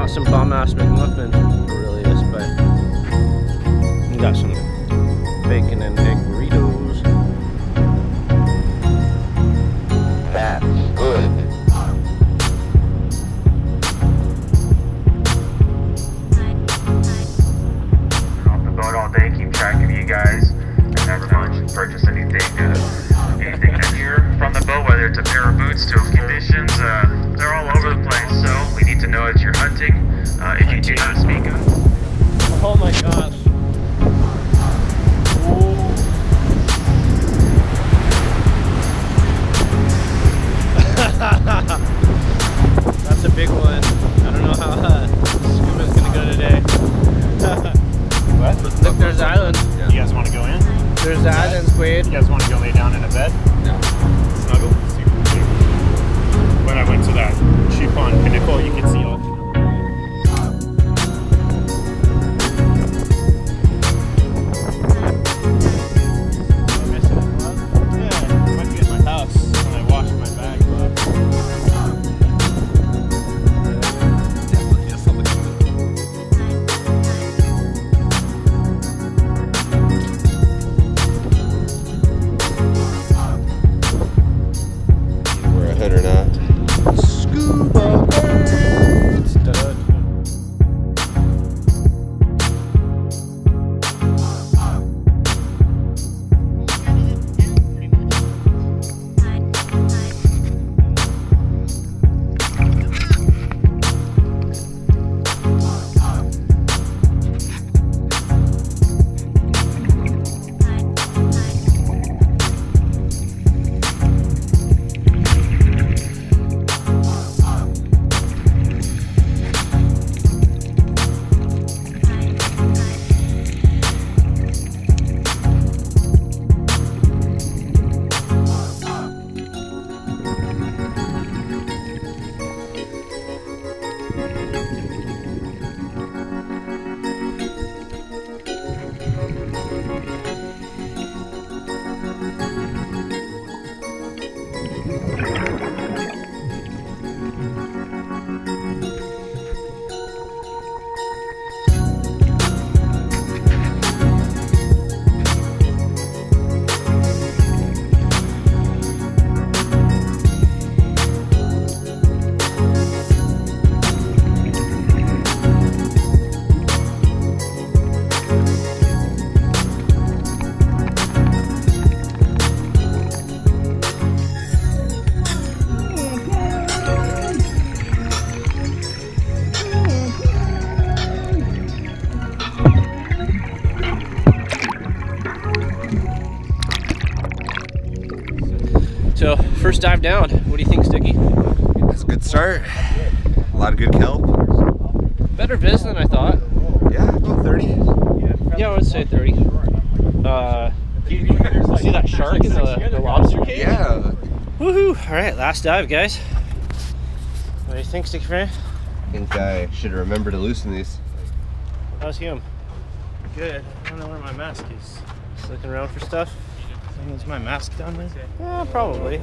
last McMuffin, Aurelius, but we got some bacon in egg uh, if you do not speak up. Oh my gosh. That's a big one. I don't know how uh, scuba's gonna go today. What? Look, there's the island. You guys want to go in? There's the island squid. You guys want to go lay down in a bed? No. Snuggle? When I went to that sheep on Pinnacle, you could see all. So, first dive down. What do you think, Sticky? That's a good start. A lot of good kelp. Better viz than I thought. Yeah, about 30. Yeah, I would say 30. Uh, see that shark in the, the lobster cage? Yeah. Woohoo! All right, last dive, guys. What do you think, Sticky? I think I should remember to loosen these. How's him? Good. I don't know where my mask is. Just looking around for stuff? Is my mask down there? Yeah, probably.